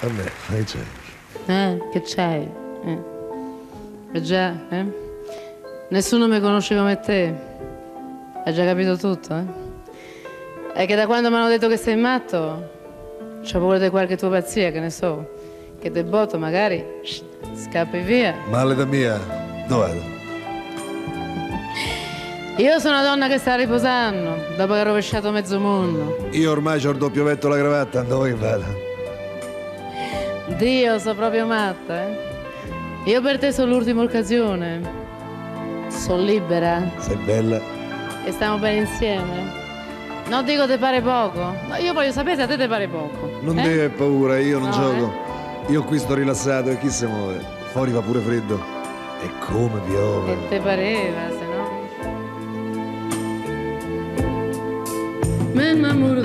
Vabbè, che c'è? Eh, che c'hai? Eh. Eh già, eh? Nessuno mi conosce come te. Hai già capito tutto, eh? È che da quando mi hanno detto che sei matto, c'ho paura di qualche tua pazzia, che ne so. Che te botto magari scappi via. Male mia, dove? Io sono una donna che sta riposando dopo che ha rovesciato mezzo mondo. Io ormai ho il doppio petto la cravatta, dove vado? Dio, sono proprio matta, eh? Io per te sono l'ultima occasione. Sono libera. Sei bella. E stiamo bene insieme. Non dico te pare poco. No, io voglio sapere se a te te pare poco. Non eh? devi avere paura, io non No, gioco. Io qui sto rilassato e chi si muove? Fuori fa pure freddo. E come piove. Che te pareva, se no. Me innamoro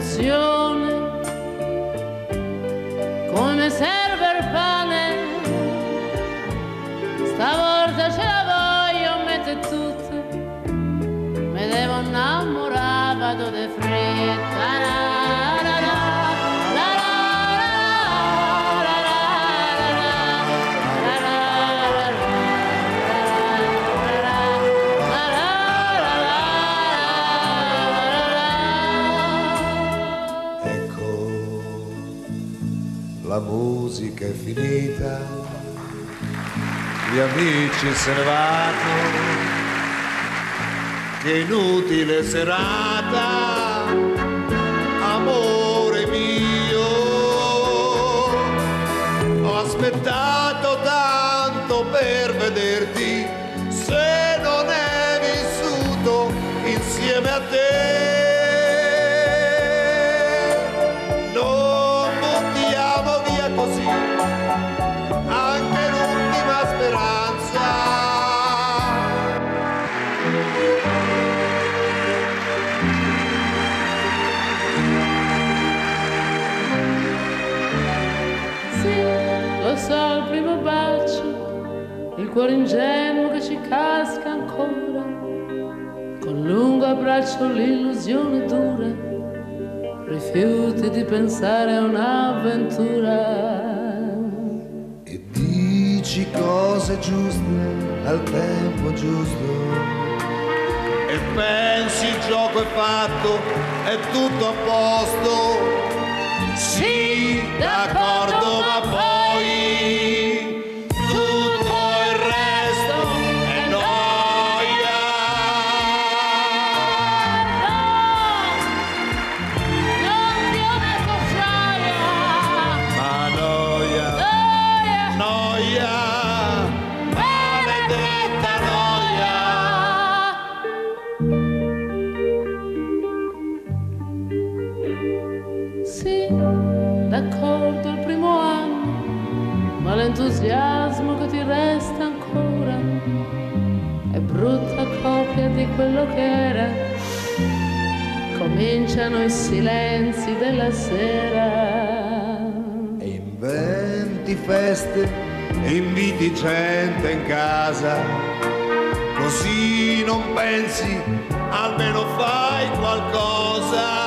serve un'emozione, come serve il pane. Stavolta ce la voglio mettere tutta, mi devo innamorare, vado di fretta. La musica è finita, gli amici se ne vanno, che inutile serata, amore mio, ho aspettato tanto per vederti, se non è vissuto insieme a te. Cuore ingenuo che ci casca ancora, con lungo abbraccio l'illusione dura, rifiuti di pensare a un'avventura. E dici cose giuste al tempo giusto. E pensi il gioco è fatto, è tutto a posto. Sì, d'accordo, d'accordo il primo anno, ma l'entusiasmo che ti resta ancora è brutta copia di quello che era. Cominciano i silenzi della sera. E inventi feste e inviti gente in casa, così non pensi, almeno fai qualcosa.